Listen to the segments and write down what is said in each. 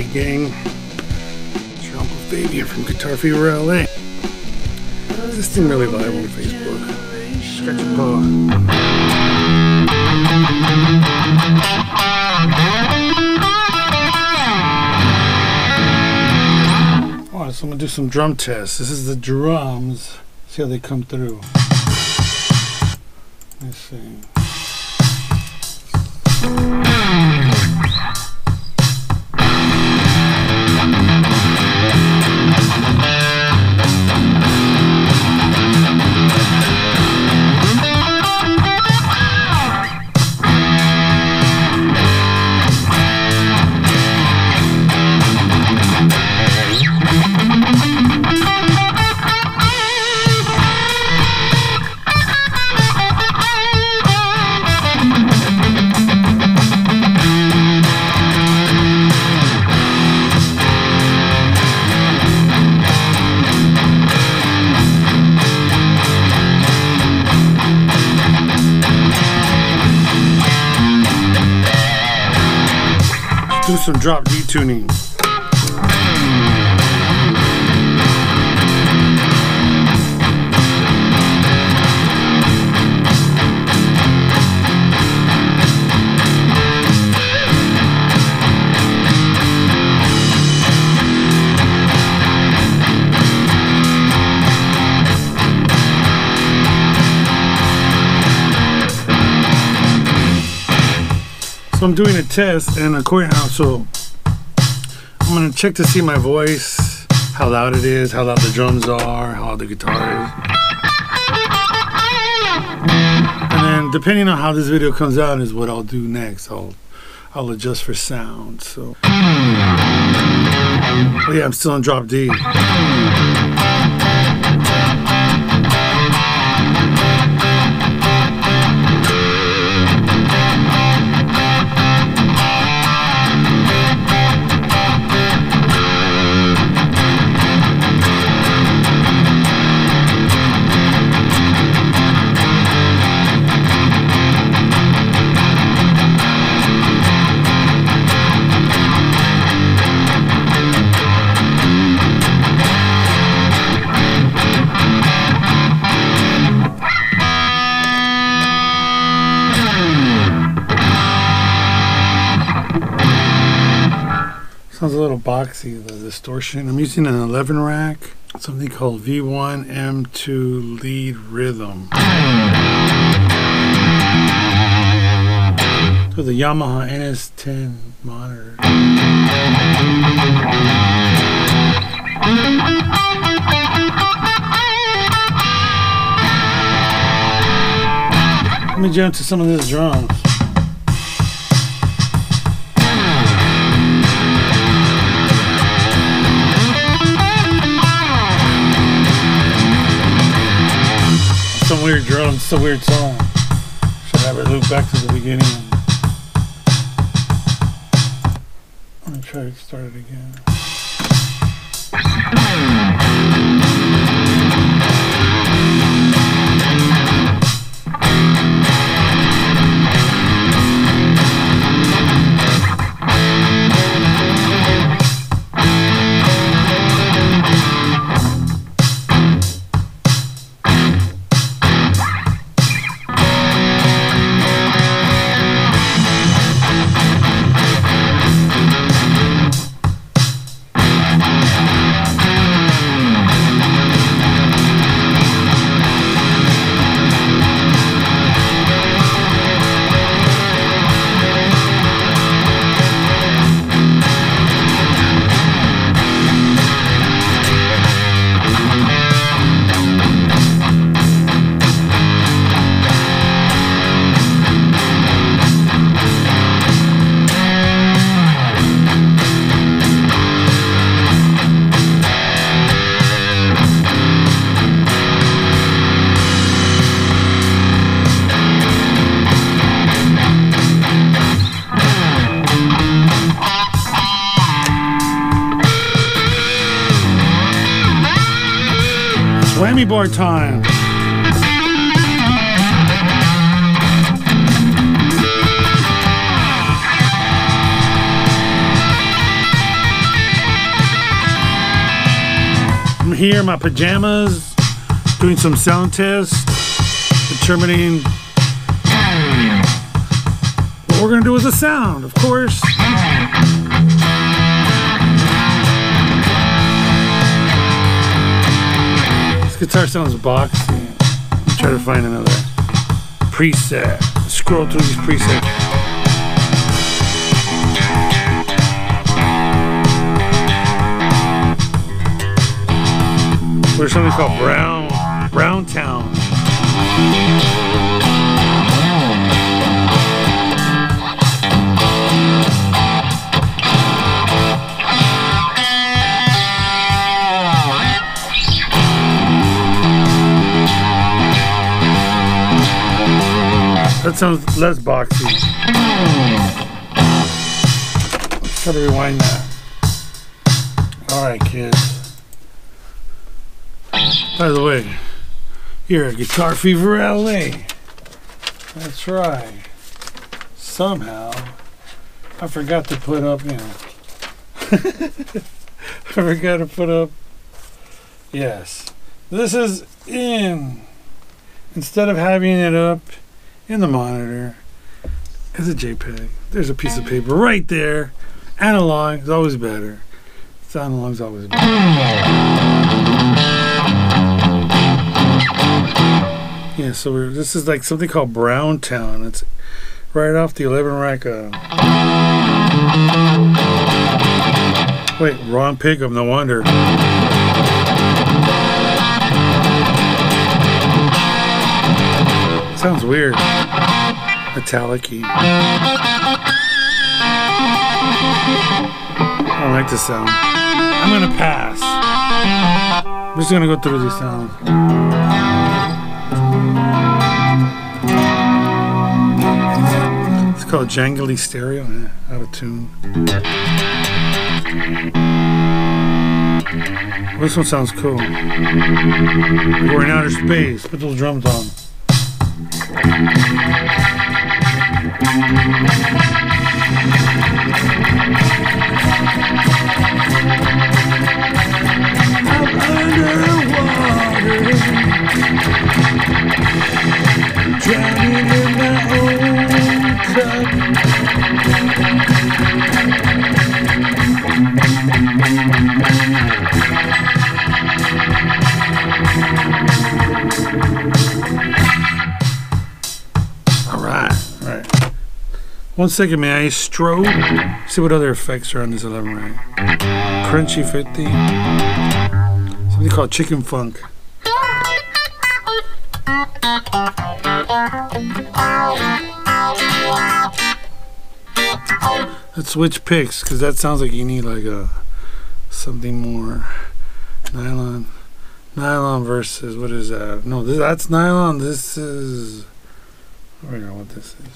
Hey gang, it's your Uncle Fabian from Guitar Fever LA. Is this thing really live on Facebook? Scratch your paw. Alright, so I'm gonna do some drum tests. This is the drums. See how they come through. Let's see. Do some drop D tuning. So I'm doing a test and according so I'm gonna check to see my voice, how loud it is, how loud the drums are, how loud the guitar is. And then depending on how this video comes out is what I'll do next. I'll I'll adjust for sound. So oh yeah, I'm still on drop D. a little boxy, the distortion. I'm using an 11 rack, something called V1 M2 Lead Rhythm. So the Yamaha NS10 monitor. Let me jump to some of these drums. Some weird drums, it's a weird song. Should have it loop back to the beginning. Let me try to start it again. Grammy Boy time. I'm here in my pajamas, doing some sound tests, determining what we're gonna do with the sound, of course. Guitar sounds boxy. I'm trying to find another preset. Scroll through these presets. There's something called Brown Brown Town. Sounds less boxy. Let's try to rewind that. Alright, kids. By the way, you're at Guitar Fever LA. That's right. Somehow, I forgot to put up, you know. I forgot to put up. Yes. This is in. Instead of having it up in the monitor as a JPEG, there's a piece of paper right there. Analog is always better. It's analog is always better. Yeah, so we're, this is like something called Brown Town. It's right off the 11 rack. Uh, wait, wrong pickup, no wonder. Sounds weird. Metallic I don't like this sound. I'm gonna pass. I'm just gonna go through these sounds. It's called Jangly Stereo. Eh, out of tune. This one sounds cool. We're in outer space. Put those drums on. Música One second, may I strobe? See what other effects are on this 11 rack. Crunchy 50. Something called Chicken Funk. Let's switch picks because that sounds like you need like a something more nylon. Nylon versus what is that? No, this, that's nylon. This is. I don't know what this is.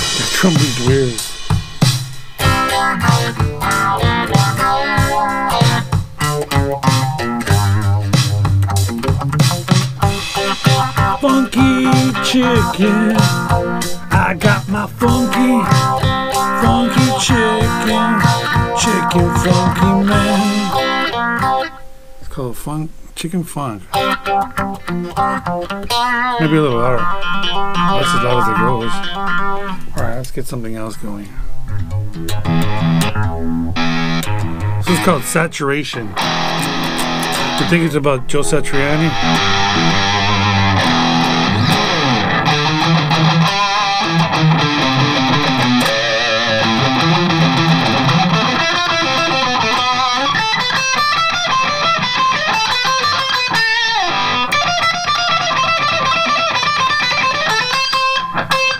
The drum is weird. Chicken. I got my funky, funky chicken. Chicken funky man. It's called funk, chicken funk. Maybe a little louder. That's as loud as it goes. Alright, let's get something else going. This is called saturation. You think it's about Joe Satriani?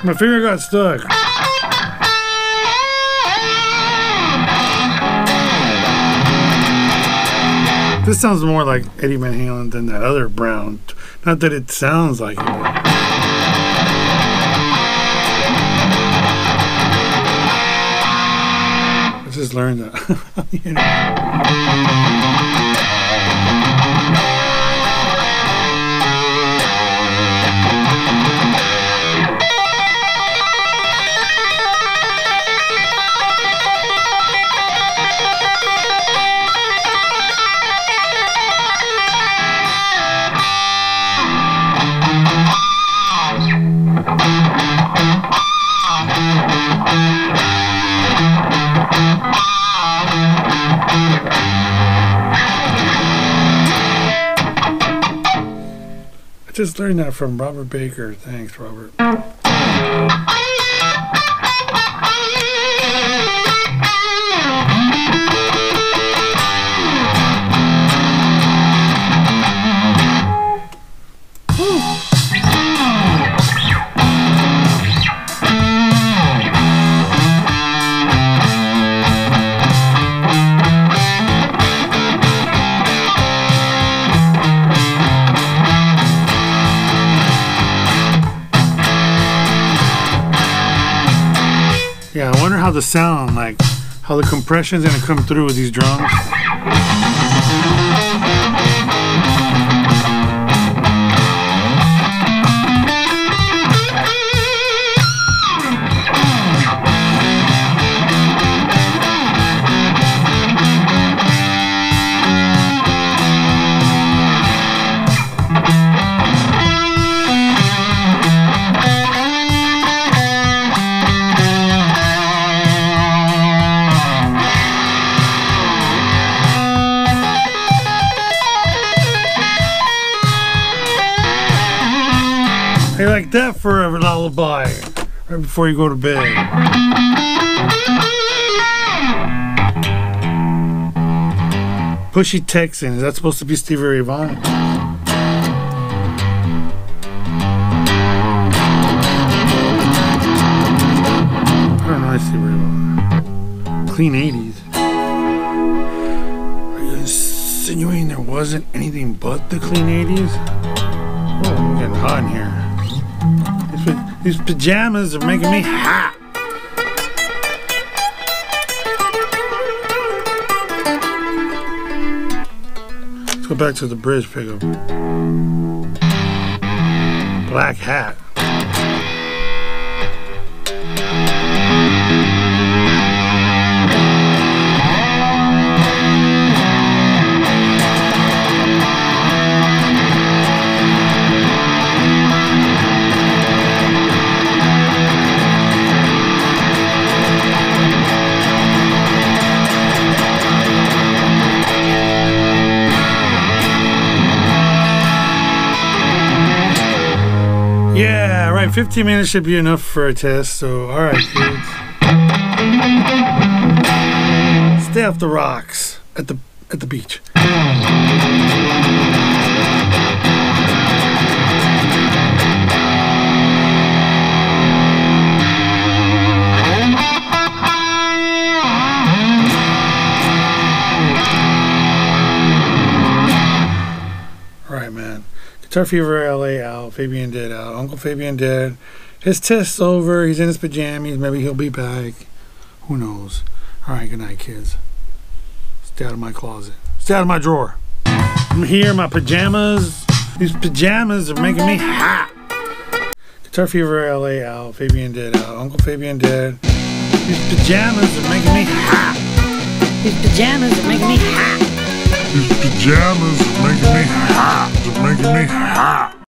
My finger got stuck. This sounds more like Eddie Van Halen than that other Brown. Not that it sounds like it. Just learned that. you know. Just learned that from Robert Baker. Thanks, Robert. How the sound, like, how the compression's gonna come through with these drums. Like that for a lullaby, right before you go to bed. Pushy Texan, is that supposed to be Stevie Ray Vaughan. Clean 80s. Are you insinuating there wasn't anything but the clean 80s? Oh, I'm getting hot in here. These, pajamas are making me hot. Let's go back to the bridge pickup. Black hat. 15 minutes should be enough for a test. So, all right, kids. Stay off the rocks at the at the beach. Guitar Fever LA out. Fabian dead out. Uncle Fabian dead. His test's over. He's in his pajamas. Maybe he'll be back. Who knows? All right, good night, kids. Stay out of my closet. Stay out of my drawer. I'm here in my pajamas. These pajamas are making me hot. Guitar Fever LA out. Fabian dead out. Uncle Fabian dead. These pajamas are making me hot. These pajamas are making me hot. These pajamas are making me hot. They're making me hot.